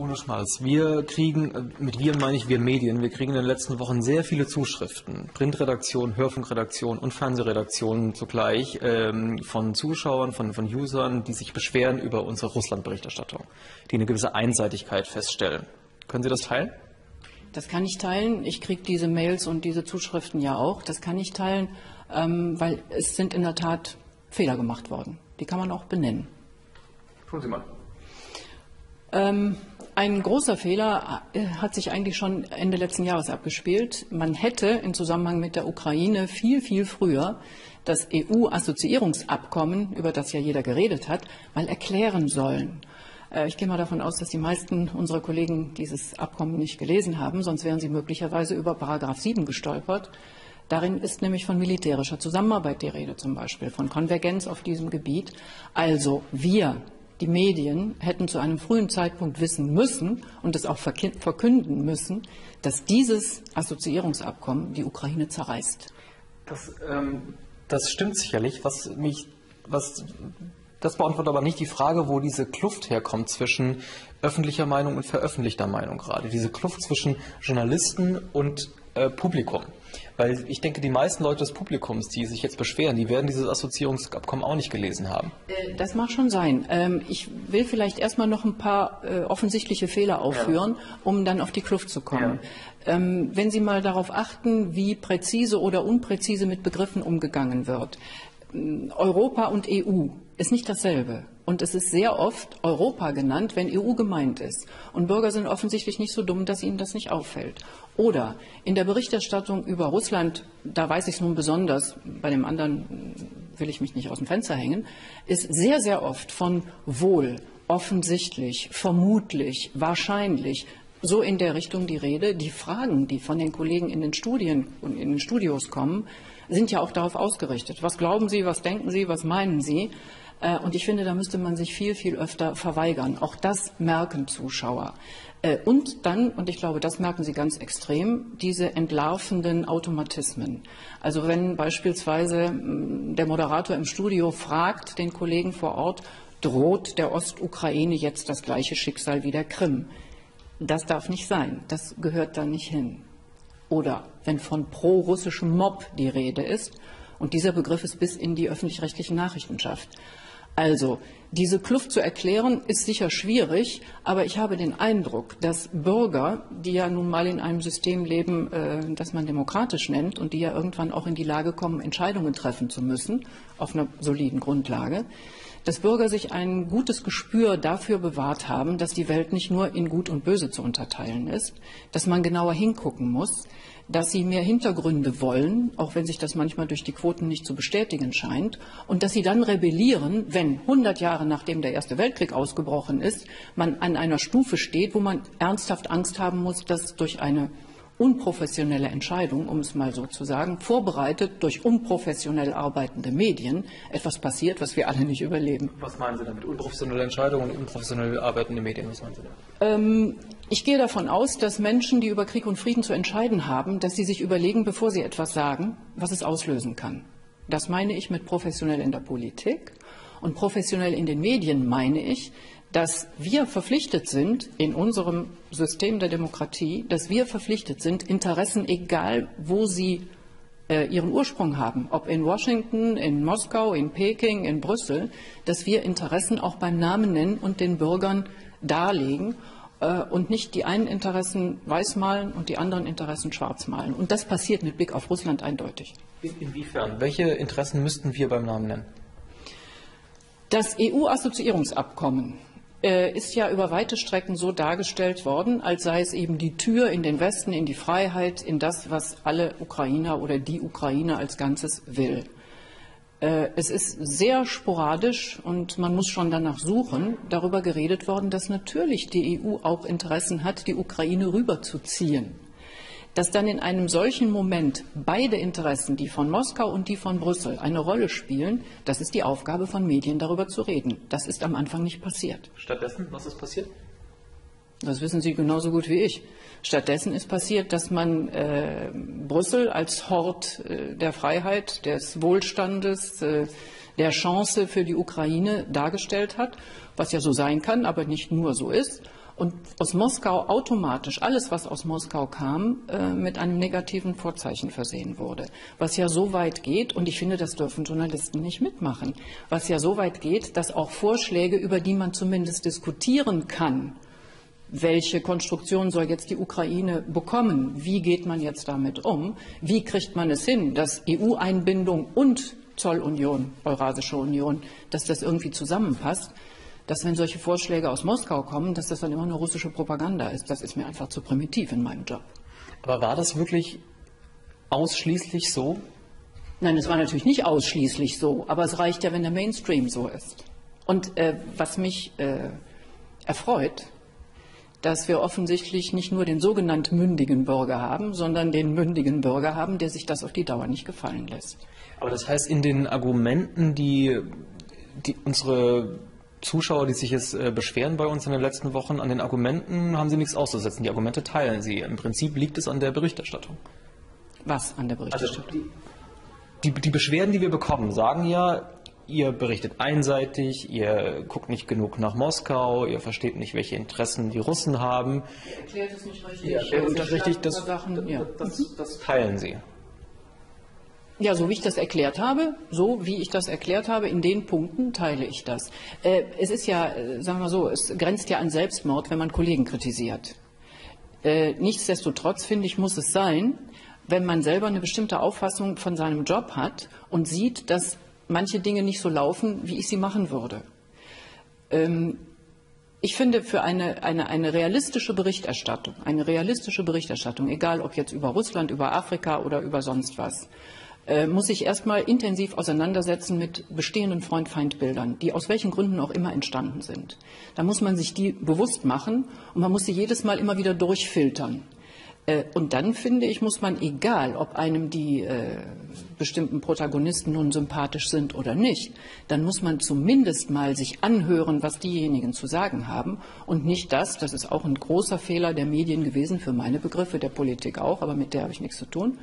Ohne Schmalz. Wir kriegen, äh, mit wir meine ich wir Medien, wir kriegen in den letzten Wochen sehr viele Zuschriften, Printredaktionen, Hörfunkredaktionen und Fernsehredaktionen zugleich, ähm, von Zuschauern, von, von Usern, die sich beschweren über unsere Russland-Berichterstattung, die eine gewisse Einseitigkeit feststellen. Können Sie das teilen? Das kann ich teilen. Ich kriege diese Mails und diese Zuschriften ja auch. Das kann ich teilen, ähm, weil es sind in der Tat Fehler gemacht worden. Die kann man auch benennen. Tun Sie mal. Ähm, ein großer Fehler äh, hat sich eigentlich schon Ende letzten Jahres abgespielt. Man hätte im Zusammenhang mit der Ukraine viel, viel früher das EU-Assoziierungsabkommen, über das ja jeder geredet hat, mal erklären sollen. Äh, ich gehe mal davon aus, dass die meisten unserer Kollegen dieses Abkommen nicht gelesen haben, sonst wären sie möglicherweise über Paragraph 7 gestolpert. Darin ist nämlich von militärischer Zusammenarbeit die Rede, zum Beispiel von Konvergenz auf diesem Gebiet. Also wir die Medien hätten zu einem frühen Zeitpunkt wissen müssen und es auch verkünden müssen, dass dieses Assoziierungsabkommen die Ukraine zerreißt. Das, ähm, das stimmt sicherlich. Was mich, was, das beantwortet aber nicht die Frage, wo diese Kluft herkommt zwischen öffentlicher Meinung und veröffentlichter Meinung gerade. Diese Kluft zwischen Journalisten und äh, Publikum. Weil ich denke, die meisten Leute des Publikums, die sich jetzt beschweren, die werden dieses Assoziierungsabkommen auch nicht gelesen haben. Äh, das mag schon sein. Ähm, ich will vielleicht erstmal noch ein paar äh, offensichtliche Fehler aufführen, ja. um dann auf die Kluft zu kommen. Ja. Ähm, wenn Sie mal darauf achten, wie präzise oder unpräzise mit Begriffen umgegangen wird. Europa und EU ist nicht dasselbe. Und es ist sehr oft Europa genannt, wenn EU gemeint ist. Und Bürger sind offensichtlich nicht so dumm, dass ihnen das nicht auffällt. Oder in der Berichterstattung über Russland, da weiß ich es nun besonders, bei dem anderen will ich mich nicht aus dem Fenster hängen, ist sehr, sehr oft von wohl, offensichtlich, vermutlich, wahrscheinlich, so in der Richtung die Rede. Die Fragen, die von den Kollegen in den Studien und in den Studios kommen, sind ja auch darauf ausgerichtet. Was glauben Sie, was denken Sie, was meinen Sie? Äh, und ich finde, da müsste man sich viel, viel öfter verweigern. Auch das merken Zuschauer. Äh, und dann, und ich glaube, das merken Sie ganz extrem, diese entlarvenden Automatismen. Also wenn beispielsweise der Moderator im Studio fragt den Kollegen vor Ort, droht der Ostukraine jetzt das gleiche Schicksal wie der Krim? Das darf nicht sein. Das gehört da nicht hin. Oder wenn von pro-russischem Mob die Rede ist, und dieser Begriff ist bis in die öffentlich-rechtliche Nachrichtenschaft. Also, diese Kluft zu erklären, ist sicher schwierig, aber ich habe den Eindruck, dass Bürger, die ja nun mal in einem System leben, äh, das man demokratisch nennt und die ja irgendwann auch in die Lage kommen, Entscheidungen treffen zu müssen, auf einer soliden Grundlage, dass Bürger sich ein gutes Gespür dafür bewahrt haben, dass die Welt nicht nur in Gut und Böse zu unterteilen ist, dass man genauer hingucken muss, dass sie mehr Hintergründe wollen, auch wenn sich das manchmal durch die Quoten nicht zu bestätigen scheint, und dass sie dann rebellieren, wenn 100 Jahre nachdem der Erste Weltkrieg ausgebrochen ist, man an einer Stufe steht, wo man ernsthaft Angst haben muss, dass durch eine unprofessionelle Entscheidung, um es mal so zu sagen, vorbereitet durch unprofessionell arbeitende Medien etwas passiert, was wir alle nicht überleben. Was meinen Sie damit? Unprofessionelle Entscheidungen und unprofessionell arbeitende Medien, was meinen Sie damit? Ähm, ich gehe davon aus, dass Menschen, die über Krieg und Frieden zu entscheiden haben, dass sie sich überlegen, bevor sie etwas sagen, was es auslösen kann. Das meine ich mit professionell in der Politik. Und professionell in den Medien meine ich, dass wir verpflichtet sind, in unserem System der Demokratie, dass wir verpflichtet sind, Interessen, egal wo sie äh, ihren Ursprung haben, ob in Washington, in Moskau, in Peking, in Brüssel, dass wir Interessen auch beim Namen nennen und den Bürgern darlegen äh, und nicht die einen Interessen weiß malen und die anderen Interessen schwarz malen. Und das passiert mit Blick auf Russland eindeutig. Inwiefern? Welche Interessen müssten wir beim Namen nennen? Das EU-Assoziierungsabkommen ist ja über weite Strecken so dargestellt worden, als sei es eben die Tür in den Westen, in die Freiheit, in das, was alle Ukrainer oder die Ukraine als Ganzes will. Äh, es ist sehr sporadisch und man muss schon danach suchen, darüber geredet worden, dass natürlich die EU auch Interessen hat, die Ukraine rüberzuziehen. Dass dann in einem solchen Moment beide Interessen, die von Moskau und die von Brüssel, eine Rolle spielen, das ist die Aufgabe von Medien, darüber zu reden. Das ist am Anfang nicht passiert. Stattdessen, was ist passiert? Das wissen Sie genauso gut wie ich. Stattdessen ist passiert, dass man äh, Brüssel als Hort äh, der Freiheit, des Wohlstandes, äh, der Chance für die Ukraine dargestellt hat, was ja so sein kann, aber nicht nur so ist und aus Moskau automatisch alles, was aus Moskau kam, äh, mit einem negativen Vorzeichen versehen wurde. Was ja so weit geht, und ich finde, das dürfen Journalisten nicht mitmachen, was ja so weit geht, dass auch Vorschläge, über die man zumindest diskutieren kann, welche Konstruktion soll jetzt die Ukraine bekommen? Wie geht man jetzt damit um? Wie kriegt man es hin, dass EU-Einbindung und Zollunion, Eurasische Union, dass das irgendwie zusammenpasst? Dass wenn solche Vorschläge aus Moskau kommen, dass das dann immer nur russische Propaganda ist, das ist mir einfach zu primitiv in meinem Job. Aber war das wirklich ausschließlich so? Nein, es war natürlich nicht ausschließlich so, aber es reicht ja, wenn der Mainstream so ist. Und äh, was mich äh, erfreut, dass wir offensichtlich nicht nur den sogenannten mündigen Bürger haben, sondern den mündigen Bürger haben, der sich das auf die Dauer nicht gefallen lässt. Aber das heißt, in den Argumenten, die, die unsere Zuschauer, die sich jetzt äh, beschweren bei uns in den letzten Wochen, an den Argumenten haben Sie nichts auszusetzen. Die Argumente teilen Sie. Im Prinzip liegt es an der Berichterstattung. Was an der also Berichterstattung? Also die, die, die Beschwerden, die wir bekommen, sagen ja, ihr berichtet einseitig, ihr guckt nicht genug nach Moskau, ihr versteht nicht, welche Interessen die Russen haben. Ihr erklärt es nicht richtig. Ja, nicht richtig das, Sachen, ja. das, das teilen Sie. Ja, so wie ich das erklärt habe, so wie ich das erklärt habe, in den Punkten teile ich das. Äh, es ist ja, äh, sagen wir so, es grenzt ja an Selbstmord, wenn man Kollegen kritisiert. Äh, nichtsdestotrotz, finde ich, muss es sein, wenn man selber eine bestimmte Auffassung von seinem Job hat und sieht, dass manche Dinge nicht so laufen, wie ich sie machen würde. Ähm, ich finde, für eine, eine, eine realistische Berichterstattung, eine realistische Berichterstattung, egal ob jetzt über Russland, über Afrika oder über sonst was, äh, muss sich erstmal intensiv auseinandersetzen mit bestehenden Freund-Feind-Bildern, die aus welchen Gründen auch immer entstanden sind. Da muss man sich die bewusst machen und man muss sie jedes Mal immer wieder durchfiltern. Äh, und dann finde ich, muss man, egal ob einem die äh, bestimmten Protagonisten nun sympathisch sind oder nicht, dann muss man zumindest mal sich anhören, was diejenigen zu sagen haben und nicht das, das ist auch ein großer Fehler der Medien gewesen, für meine Begriffe, der Politik auch, aber mit der habe ich nichts zu tun,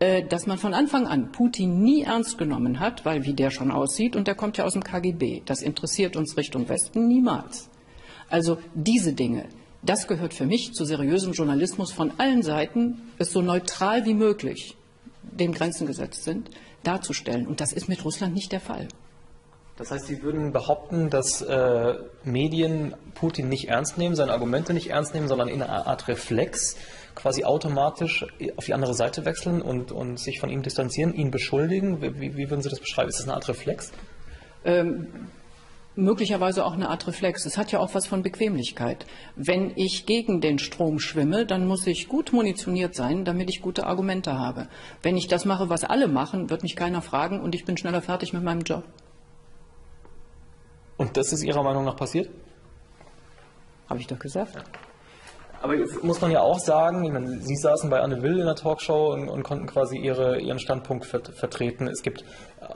dass man von Anfang an Putin nie ernst genommen hat, weil wie der schon aussieht, und der kommt ja aus dem KGB, das interessiert uns Richtung Westen niemals. Also diese Dinge, das gehört für mich zu seriösem Journalismus von allen Seiten, es so neutral wie möglich, dem Grenzen gesetzt sind, darzustellen. Und das ist mit Russland nicht der Fall. Das heißt, Sie würden behaupten, dass äh, Medien Putin nicht ernst nehmen, seine Argumente nicht ernst nehmen, sondern in einer Art Reflex quasi automatisch auf die andere Seite wechseln und, und sich von ihm distanzieren, ihn beschuldigen? Wie, wie würden Sie das beschreiben? Ist das eine Art Reflex? Ähm, möglicherweise auch eine Art Reflex. Es hat ja auch was von Bequemlichkeit. Wenn ich gegen den Strom schwimme, dann muss ich gut munitioniert sein, damit ich gute Argumente habe. Wenn ich das mache, was alle machen, wird mich keiner fragen und ich bin schneller fertig mit meinem Job. Und das ist Ihrer Meinung nach passiert? Habe ich doch gesagt. Aber jetzt muss man ja auch sagen, ich meine, Sie saßen bei Anne Will in der Talkshow und, und konnten quasi ihre, Ihren Standpunkt ver vertreten. Es gibt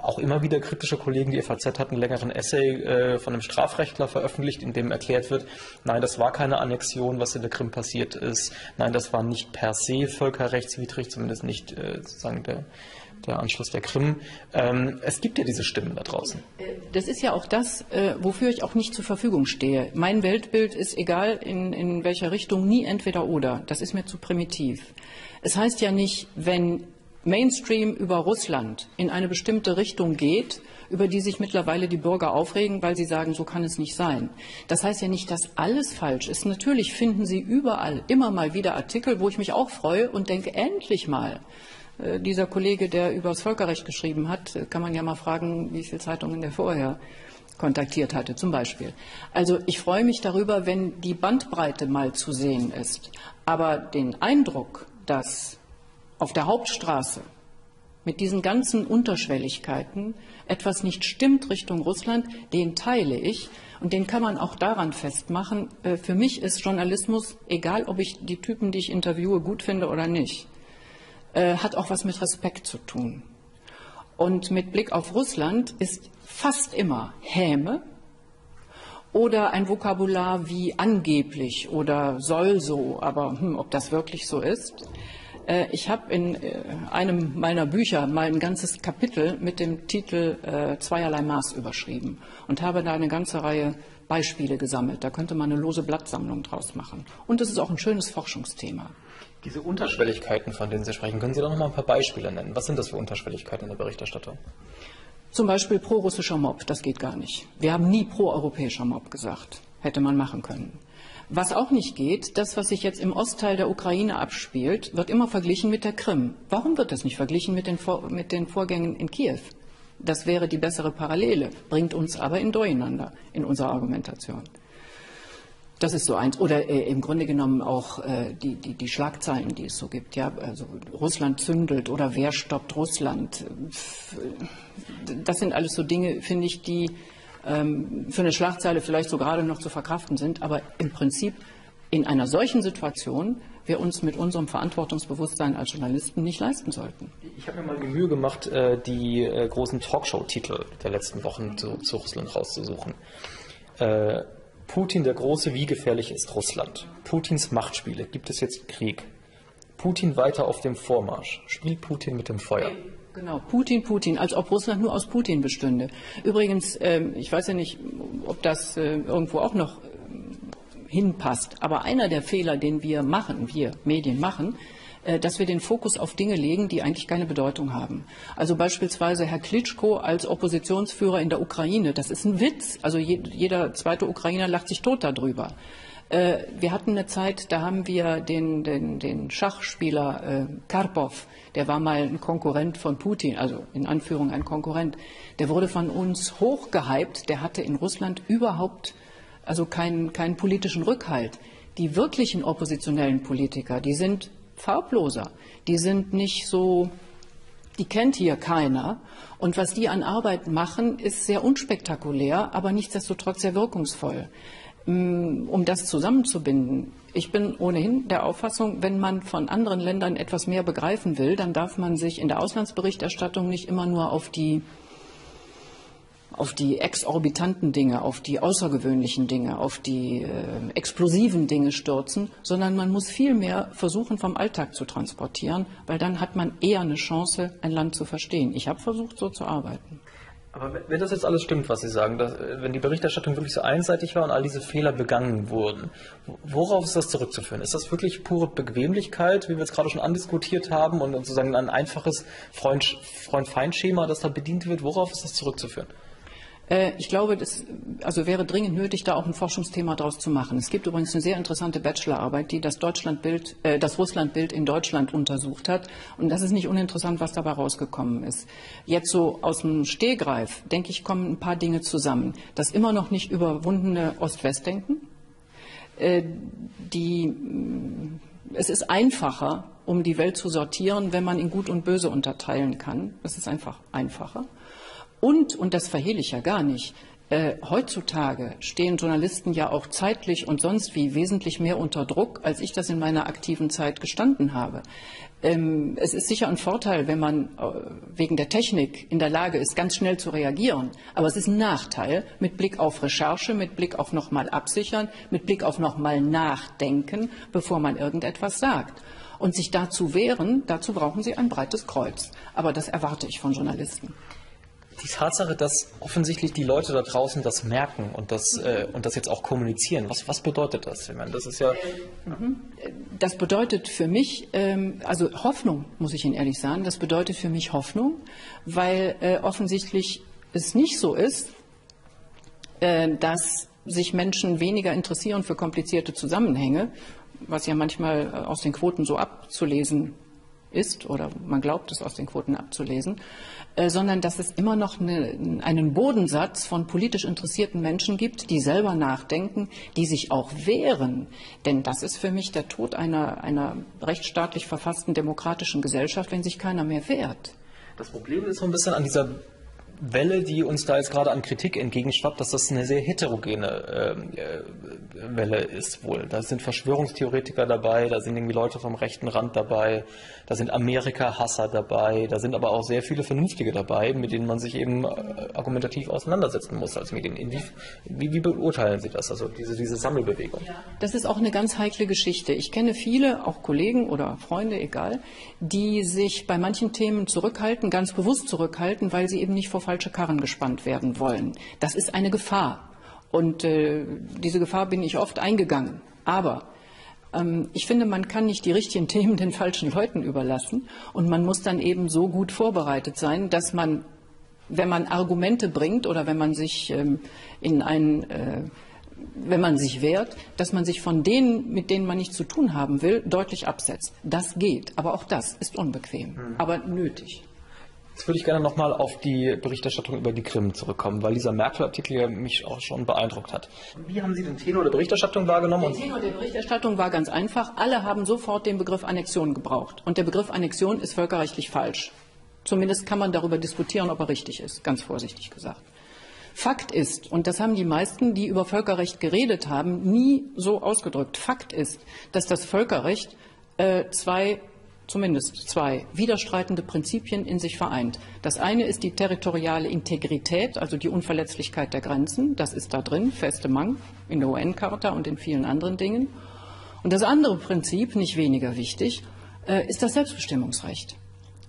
auch immer wieder kritische Kollegen. Die FAZ hat einen längeren Essay äh, von einem Strafrechtler veröffentlicht, in dem erklärt wird, nein, das war keine Annexion, was in der Krim passiert ist. Nein, das war nicht per se völkerrechtswidrig, zumindest nicht äh, sozusagen der der Anschluss der Krim. Ähm, es gibt ja diese Stimmen da draußen. Das ist ja auch das, äh, wofür ich auch nicht zur Verfügung stehe. Mein Weltbild ist egal in, in welcher Richtung, nie entweder oder. Das ist mir zu primitiv. Es heißt ja nicht, wenn Mainstream über Russland in eine bestimmte Richtung geht, über die sich mittlerweile die Bürger aufregen, weil sie sagen, so kann es nicht sein. Das heißt ja nicht, dass alles falsch ist. Natürlich finden Sie überall immer mal wieder Artikel, wo ich mich auch freue und denke, endlich mal. Äh, dieser Kollege, der über das Völkerrecht geschrieben hat, äh, kann man ja mal fragen, wie viele Zeitungen der vorher kontaktiert hatte, zum Beispiel. Also ich freue mich darüber, wenn die Bandbreite mal zu sehen ist. Aber den Eindruck, dass auf der Hauptstraße mit diesen ganzen Unterschwelligkeiten etwas nicht stimmt Richtung Russland, den teile ich. Und den kann man auch daran festmachen. Äh, für mich ist Journalismus, egal ob ich die Typen, die ich interviewe, gut finde oder nicht, äh, hat auch was mit Respekt zu tun. Und mit Blick auf Russland ist fast immer Häme oder ein Vokabular wie angeblich oder soll so, aber hm, ob das wirklich so ist. Äh, ich habe in äh, einem meiner Bücher mal ein ganzes Kapitel mit dem Titel äh, Zweierlei Maß überschrieben und habe da eine ganze Reihe Beispiele gesammelt. Da könnte man eine lose Blattsammlung draus machen. Und es ist auch ein schönes Forschungsthema. Diese Unterschwelligkeiten, von denen Sie sprechen, können Sie doch noch mal ein paar Beispiele nennen. Was sind das für Unterschwelligkeiten in der Berichterstattung? Zum Beispiel pro-russischer Mob, das geht gar nicht. Wir haben nie pro-europäischer Mob gesagt. Hätte man machen können. Was auch nicht geht, das, was sich jetzt im Ostteil der Ukraine abspielt, wird immer verglichen mit der Krim. Warum wird das nicht verglichen mit den, Vor mit den Vorgängen in Kiew? Das wäre die bessere Parallele, bringt uns aber in Durcheinander in unserer Argumentation. Das ist so eins. Oder äh, im Grunde genommen auch äh, die, die, die, Schlagzeilen, die es so gibt. Ja, also Russland zündelt oder wer stoppt Russland. Das sind alles so Dinge, finde ich, die ähm, für eine Schlagzeile vielleicht so gerade noch zu verkraften sind. Aber im Prinzip in einer solchen Situation wir uns mit unserem Verantwortungsbewusstsein als Journalisten nicht leisten sollten. Ich habe mir mal die Mühe gemacht, äh, die äh, großen Talkshow-Titel der letzten Wochen zu, zu Russland rauszusuchen. Äh, Putin der Große, wie gefährlich ist Russland? Putins Machtspiele, gibt es jetzt Krieg? Putin weiter auf dem Vormarsch. Spielt Putin mit dem Feuer? Genau, Putin, Putin, als ob Russland nur aus Putin bestünde. Übrigens, ähm, ich weiß ja nicht, ob das äh, irgendwo auch noch hinpasst. Aber einer der Fehler, den wir machen, wir Medien machen, äh, dass wir den Fokus auf Dinge legen, die eigentlich keine Bedeutung haben. Also beispielsweise Herr Klitschko als Oppositionsführer in der Ukraine, das ist ein Witz. Also jeder zweite Ukrainer lacht sich tot darüber. Äh, wir hatten eine Zeit, da haben wir den, den, den Schachspieler äh, Karpov, der war mal ein Konkurrent von Putin, also in Anführung ein Konkurrent, der wurde von uns hochgehypt, der hatte in Russland überhaupt also keinen, keinen politischen Rückhalt. Die wirklichen oppositionellen Politiker, die sind farbloser, die sind nicht so, die kennt hier keiner. Und was die an Arbeit machen, ist sehr unspektakulär, aber nichtsdestotrotz sehr wirkungsvoll. Mm, um das zusammenzubinden, ich bin ohnehin der Auffassung, wenn man von anderen Ländern etwas mehr begreifen will, dann darf man sich in der Auslandsberichterstattung nicht immer nur auf die auf die exorbitanten Dinge, auf die außergewöhnlichen Dinge, auf die äh, explosiven Dinge stürzen, sondern man muss vielmehr versuchen, vom Alltag zu transportieren, weil dann hat man eher eine Chance, ein Land zu verstehen. Ich habe versucht, so zu arbeiten. Aber wenn das jetzt alles stimmt, was Sie sagen, dass, äh, wenn die Berichterstattung wirklich so einseitig war und all diese Fehler begangen wurden, worauf ist das zurückzuführen? Ist das wirklich pure Bequemlichkeit, wie wir es gerade schon andiskutiert haben, und sozusagen ein einfaches Freund-Feind-Schema, das da bedient wird? Worauf ist das zurückzuführen? Äh, ich glaube, das also wäre dringend nötig, da auch ein Forschungsthema daraus zu machen. Es gibt übrigens eine sehr interessante Bachelorarbeit, die das Deutschlandbild, äh, das Russlandbild in Deutschland untersucht hat. Und das ist nicht uninteressant, was dabei rausgekommen ist. Jetzt so aus dem Stehgreif, denke ich, kommen ein paar Dinge zusammen. Das immer noch nicht überwundene Ost-West-Denken, äh, mm, es ist einfacher, um die Welt zu sortieren, wenn man in Gut und Böse unterteilen kann. Es ist einfach einfacher. Und, und das verhehle ich ja gar nicht, äh, heutzutage stehen Journalisten ja auch zeitlich und sonst wie wesentlich mehr unter Druck, als ich das in meiner aktiven Zeit gestanden habe. Ähm, es ist sicher ein Vorteil, wenn man äh, wegen der Technik in der Lage ist, ganz schnell zu reagieren. Aber es ist ein Nachteil mit Blick auf Recherche, mit Blick auf nochmal absichern, mit Blick auf nochmal nachdenken, bevor man irgendetwas sagt. Und sich dazu wehren, dazu brauchen Sie ein breites Kreuz. Aber das erwarte ich von Journalisten die Tatsache, dass offensichtlich die Leute da draußen das merken und das, äh, und das jetzt auch kommunizieren, was, was bedeutet das? Ich meine, das ist ja. Mhm. Das bedeutet für mich, ähm, also Hoffnung, muss ich Ihnen ehrlich sagen, das bedeutet für mich Hoffnung, weil äh, offensichtlich es nicht so ist, äh, dass sich Menschen weniger interessieren für komplizierte Zusammenhänge, was ja manchmal äh, aus den Quoten so abzulesen ist oder man glaubt es aus den Quoten abzulesen, äh, sondern dass es immer noch eine, einen Bodensatz von politisch interessierten Menschen gibt, die selber nachdenken, die sich auch wehren. Denn das ist für mich der Tod einer, einer rechtsstaatlich verfassten demokratischen Gesellschaft, wenn sich keiner mehr wehrt. Das Problem ist so ein bisschen an dieser Welle, die uns da jetzt gerade an Kritik entgegenschwappt, dass das eine sehr heterogene ähm, äh, Welle ist wohl. Da sind Verschwörungstheoretiker dabei, da sind irgendwie Leute vom rechten Rand dabei, da sind Amerika-Hasser dabei, da sind aber auch sehr viele Vernünftige dabei, mit denen man sich eben äh, argumentativ auseinandersetzen muss als Medien. Wie, wie, beurteilen Sie das, also diese, diese Sammelbewegung? Das ist auch eine ganz heikle Geschichte. Ich kenne viele, auch Kollegen oder Freunde, egal, die sich bei manchen Themen zurückhalten, ganz bewusst zurückhalten, weil sie eben nicht vor falsche Karren gespannt werden wollen. Das ist eine Gefahr. Und äh, diese Gefahr bin ich oft eingegangen. Aber ähm, ich finde, man kann nicht die richtigen Themen den falschen Leuten überlassen. Und man muss dann eben so gut vorbereitet sein, dass man, wenn man Argumente bringt oder wenn man sich ähm, in ein äh, wenn man sich wehrt, dass man sich von denen, mit denen man nichts zu tun haben will, deutlich absetzt. Das geht, aber auch das ist unbequem, mhm. aber nötig. Jetzt würde ich gerne nochmal auf die Berichterstattung über die Krim zurückkommen, weil dieser Merkel-Artikel mich auch schon beeindruckt hat. Wie haben Sie den Tenor der Berichterstattung wahrgenommen? Der Tenor der Berichterstattung war ganz einfach. Alle haben sofort den Begriff Annexion gebraucht. Und der Begriff Annexion ist völkerrechtlich falsch. Zumindest kann man darüber diskutieren, ob er richtig ist, ganz vorsichtig gesagt. Fakt ist, und das haben die meisten, die über Völkerrecht geredet haben, nie so ausgedrückt, Fakt ist, dass das Völkerrecht äh, zwei zumindest zwei widerstreitende Prinzipien in sich vereint. Das eine ist die territoriale Integrität, also die Unverletzlichkeit der Grenzen. Das ist da drin, feste Mang in der UN-Charta und in vielen anderen Dingen. Und das andere Prinzip, nicht weniger wichtig, äh, ist das Selbstbestimmungsrecht.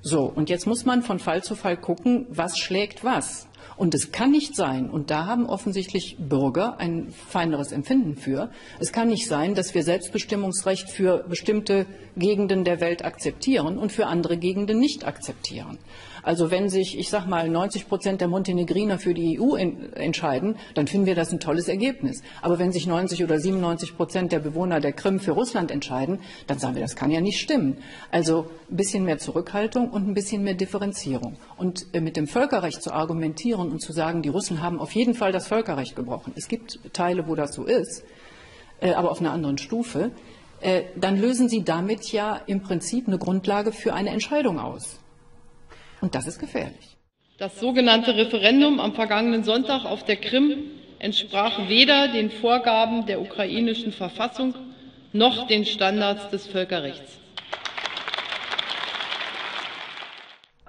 So, und jetzt muss man von Fall zu Fall gucken, was schlägt was. Und es kann nicht sein, und da haben offensichtlich Bürger ein feineres Empfinden für, es kann nicht sein, dass wir Selbstbestimmungsrecht für bestimmte Gegenden der Welt akzeptieren und für andere Gegenden nicht akzeptieren. Also wenn sich, ich sage mal, 90 Prozent der Montenegriner für die EU in, entscheiden, dann finden wir das ein tolles Ergebnis. Aber wenn sich 90 oder 97 Prozent der Bewohner der Krim für Russland entscheiden, dann sagen wir, das kann ja nicht stimmen. Also ein bisschen mehr Zurückhaltung und ein bisschen mehr Differenzierung. Und äh, mit dem Völkerrecht zu argumentieren und zu sagen, die Russen haben auf jeden Fall das Völkerrecht gebrochen. Es gibt Teile, wo das so ist, äh, aber auf einer anderen Stufe. Äh, dann lösen Sie damit ja im Prinzip eine Grundlage für eine Entscheidung aus. Und das ist gefährlich. Das sogenannte Referendum am vergangenen Sonntag auf der Krim entsprach weder den Vorgaben der ukrainischen Verfassung noch den Standards des Völkerrechts.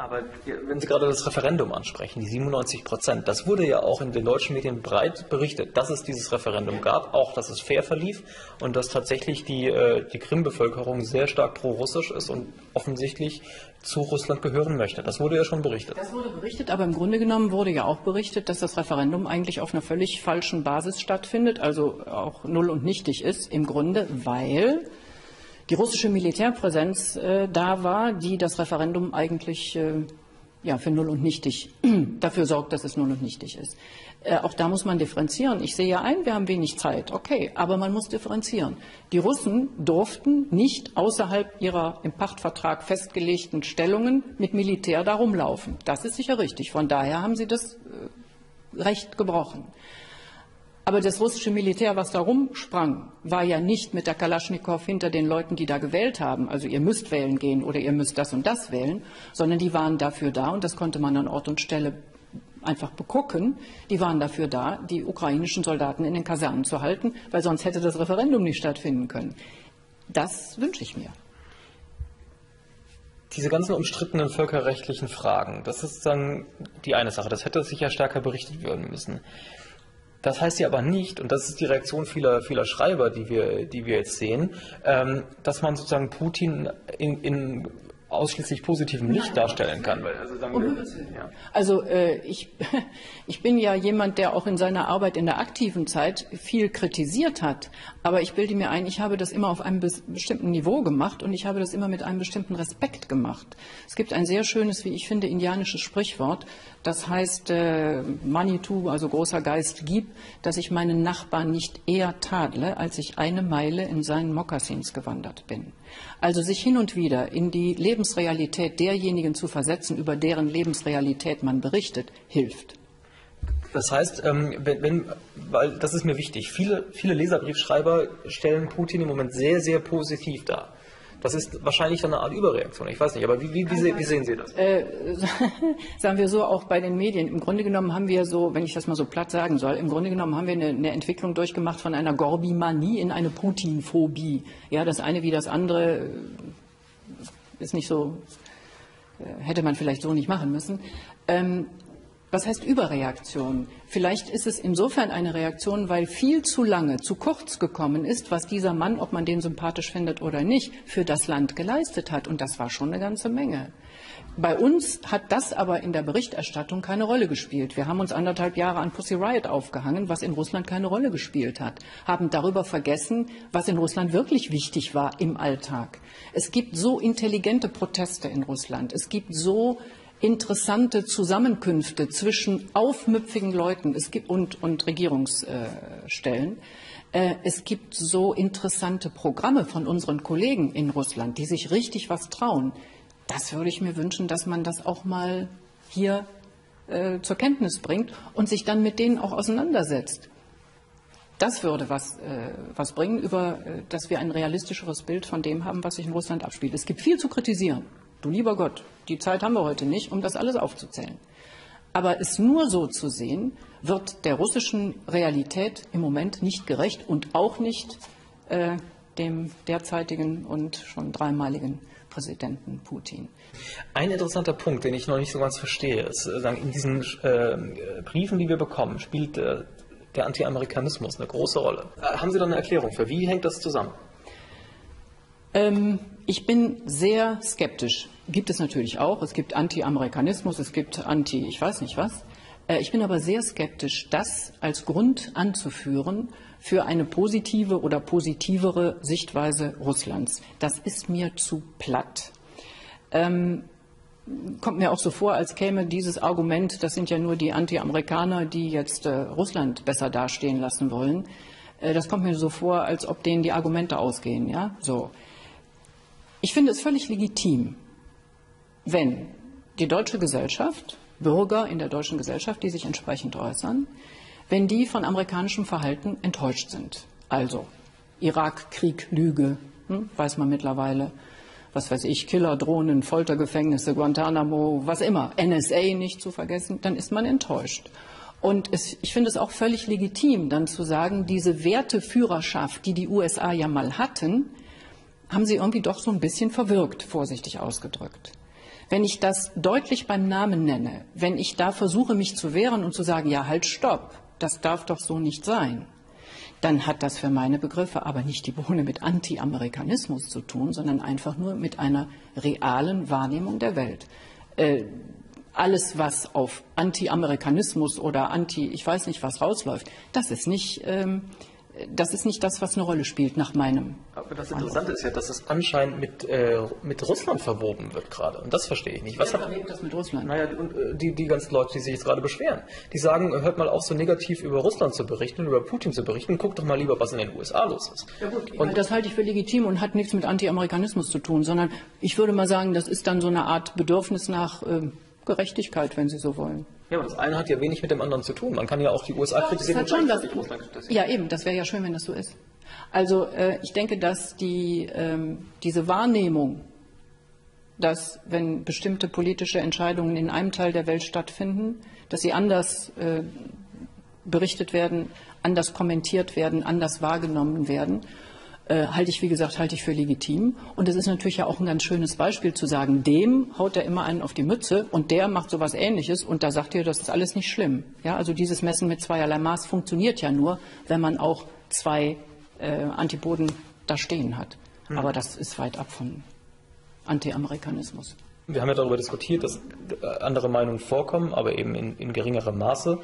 Aber wenn Sie gerade das Referendum ansprechen, die 97 Prozent, das wurde ja auch in den deutschen Medien breit berichtet, dass es dieses Referendum gab, auch dass es fair verlief und dass tatsächlich die, äh, die Krim-Bevölkerung sehr stark pro-russisch ist und offensichtlich zu Russland gehören möchte. Das wurde ja schon berichtet. Das wurde berichtet, aber im Grunde genommen wurde ja auch berichtet, dass das Referendum eigentlich auf einer völlig falschen Basis stattfindet, also auch null und nichtig ist im Grunde, weil die russische Militärpräsenz äh, da war, die das Referendum eigentlich äh, ja, für null und nichtig dafür sorgt, dass es null und nichtig ist. Äh, auch da muss man differenzieren. Ich sehe ja ein, wir haben wenig Zeit, okay, aber man muss differenzieren. Die Russen durften nicht außerhalb ihrer im Pachtvertrag festgelegten Stellungen mit Militär darum laufen. Das ist sicher richtig. Von daher haben sie das äh, Recht gebrochen. Aber das russische Militär, was da rumsprang, war ja nicht mit der Kalaschnikow hinter den Leuten, die da gewählt haben. Also ihr müsst wählen gehen oder ihr müsst das und das wählen, sondern die waren dafür da und das konnte man an Ort und Stelle einfach begucken. Die waren dafür da, die ukrainischen Soldaten in den Kasernen zu halten, weil sonst hätte das Referendum nicht stattfinden können. Das wünsche ich mir. Diese ganzen umstrittenen völkerrechtlichen Fragen, das ist dann die eine Sache. Das hätte sicher stärker berichtet werden müssen. Das heißt ja aber nicht, und das ist die Reaktion vieler, vieler Schreiber, die wir, die wir jetzt sehen, ähm, dass man sozusagen Putin in, in ausschließlich positivem Licht darstellen kann. also, wir, ja. also äh, ich, ich bin ja jemand, der auch in seiner Arbeit in der aktiven Zeit viel kritisiert hat. Aber ich bilde mir ein, ich habe das immer auf einem bestimmten Niveau gemacht und ich habe das immer mit einem bestimmten Respekt gemacht. Es gibt ein sehr schönes, wie ich finde, indianisches Sprichwort. Das heißt, äh, Manitou, also großer Geist, gib, dass ich meinen Nachbarn nicht eher tadle, als ich eine Meile in seinen Mokassins gewandert bin. Also sich hin und wieder in die Lebensrealität derjenigen zu versetzen, über deren Lebensrealität man berichtet, hilft. Das heißt, ähm, wenn, wenn, weil das ist mir wichtig, viele, viele Leserbriefschreiber stellen Putin im Moment sehr, sehr positiv dar. Das ist wahrscheinlich eine Art Überreaktion. Ich weiß nicht, aber wie, wie, wie, wie sehen Sie das? Äh, sagen wir so, auch bei den Medien. Im Grunde genommen haben wir so, wenn ich das mal so platt sagen soll, im Grunde genommen haben wir eine, eine Entwicklung durchgemacht von einer Gorbimanie in eine Putinphobie. Ja, das eine wie das andere äh, ist nicht so, äh, hätte man vielleicht so nicht machen müssen. Ähm, Was heißt Überreaktion? Vielleicht ist es insofern eine Reaktion, weil viel zu lange zu kurz gekommen ist, was dieser Mann, ob man den sympathisch findet oder nicht, für das Land geleistet hat. Und das war schon eine ganze Menge. Bei uns hat das aber in der Berichterstattung keine Rolle gespielt. Wir haben uns anderthalb Jahre an Pussy Riot aufgehangen, was in Russland keine Rolle gespielt hat, haben darüber vergessen, was in Russland wirklich wichtig war im Alltag. Es gibt so intelligente Proteste in Russland. Es gibt so interessante Zusammenkünfte zwischen aufmüpfigen Leuten gibt, und, und Regierungsstellen. Äh, es gibt so interessante Programme von unseren Kollegen in Russland, die sich richtig was trauen. Das würde ich mir wünschen, dass man das auch mal hier äh, zur Kenntnis bringt und sich dann mit denen auch auseinandersetzt. Das würde was, äh, was bringen, über, äh, dass wir ein realistischeres Bild von dem haben, was sich in Russland abspielt. Es gibt viel zu kritisieren. Du lieber Gott, die Zeit haben wir heute nicht, um das alles aufzuzählen. Aber es nur so zu sehen, wird der russischen Realität im Moment nicht gerecht und auch nicht äh, dem derzeitigen und schon dreimaligen Präsidenten Putin. Ein interessanter Punkt, den ich noch nicht so ganz verstehe, ist, äh, in diesen äh, Briefen, die wir bekommen, spielt äh, der Anti-Amerikanismus eine große Rolle. Äh, haben Sie da eine Erklärung für? Wie hängt das zusammen? Ähm, ich bin sehr skeptisch. Gibt es natürlich auch. Es gibt Anti-Amerikanismus, es gibt Anti, ich weiß nicht was. Äh, ich bin aber sehr skeptisch, das als Grund anzuführen für eine positive oder positivere Sichtweise Russlands. Das ist mir zu platt. Ähm, kommt mir auch so vor, als käme dieses Argument, das sind ja nur die Anti-Amerikaner, die jetzt äh, Russland besser dastehen lassen wollen. Äh, das kommt mir so vor, als ob denen die Argumente ausgehen. Ja? So. Ich finde es völlig legitim, wenn die deutsche Gesellschaft, Bürger in der deutschen Gesellschaft, die sich entsprechend äußern, wenn die von amerikanischem Verhalten enttäuscht sind. Also Irakkrieg, Lüge, hm, weiß man mittlerweile, was weiß ich, Killer, Drohnen, Foltergefängnisse, Guantanamo, was immer, NSA nicht zu vergessen, dann ist man enttäuscht. Und es, ich finde es auch völlig legitim, dann zu sagen, diese Werteführerschaft, die die USA ja mal hatten, haben sie irgendwie doch so ein bisschen verwirkt, vorsichtig ausgedrückt. Wenn ich das deutlich beim Namen nenne, wenn ich da versuche, mich zu wehren und zu sagen, ja, halt, stopp, das darf doch so nicht sein, dann hat das für meine Begriffe aber nicht die Bohne mit Anti-Amerikanismus zu tun, sondern einfach nur mit einer realen Wahrnehmung der Welt. Äh, alles, was auf Anti-Amerikanismus oder Anti, ich weiß nicht was rausläuft, das ist nicht ähm, das ist nicht das, was eine Rolle spielt, nach meinem. Aber das Interessante ist ja, dass es anscheinend mit, äh, mit Russland verwoben wird gerade. Und das verstehe ich nicht. Was Wer hat das mit Russland? Naja, und, äh, die, die ganzen Leute, die sich jetzt gerade beschweren, die sagen, hört mal auf, so negativ über Russland zu berichten und über Putin zu berichten. Guckt doch mal lieber, was in den USA los ist. Ja gut, und das halte ich für legitim und hat nichts mit Anti-Amerikanismus zu tun, sondern ich würde mal sagen, das ist dann so eine Art Bedürfnis nach äh, Gerechtigkeit, wenn Sie so wollen. Ja, aber das eine hat ja wenig mit dem anderen zu tun. Man kann ja auch die USA Doch, kritisieren. Das schon das, ja, eben, das wäre ja schön, wenn das so ist. Also äh, ich denke, dass die, ähm, diese Wahrnehmung, dass wenn bestimmte politische Entscheidungen in einem Teil der Welt stattfinden, dass sie anders äh, berichtet werden, anders kommentiert werden, anders wahrgenommen werden äh, halte ich, wie gesagt, halte ich für legitim. Und es ist natürlich ja auch ein ganz schönes Beispiel zu sagen, dem haut er immer einen auf die Mütze und der macht so was Ähnliches und da sagt ihr, das ist alles nicht schlimm. Ja, also dieses Messen mit zweierlei Maß funktioniert ja nur, wenn man auch zwei äh, Antipoden da stehen hat. Hm. Aber das ist weit ab von Anti-Amerikanismus. Wir haben ja darüber diskutiert, dass äh, andere Meinungen vorkommen, aber eben in, in geringerem Maße.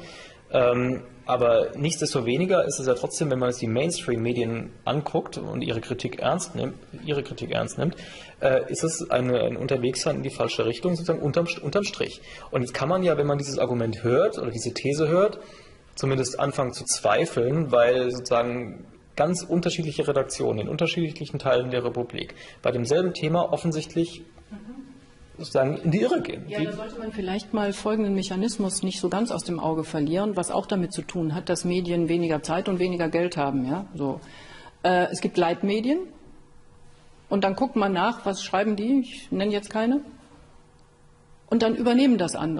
Ähm, aber nichtsdestoweniger ist es ja trotzdem, wenn man jetzt die Mainstream-Medien anguckt und ihre Kritik ernst nimmt, ihre Kritik ernst nimmt, äh, ist es eine, ein Unterwegssein in die falsche Richtung, sozusagen unterm, unterm Strich. Und jetzt kann man ja, wenn man dieses Argument hört oder diese These hört, zumindest anfangen zu zweifeln, weil sozusagen ganz unterschiedliche Redaktionen in unterschiedlichen Teilen der Republik bei demselben Thema offensichtlich sozusagen in die Irre gehen. Ja, da sollte man vielleicht mal folgenden Mechanismus nicht so ganz aus dem Auge verlieren, was auch damit zu tun hat, dass Medien weniger Zeit und weniger Geld haben. Ja? So. Äh, es gibt Leitmedien und dann guckt man nach, was schreiben die, ich nenne jetzt keine, und dann übernehmen das andere.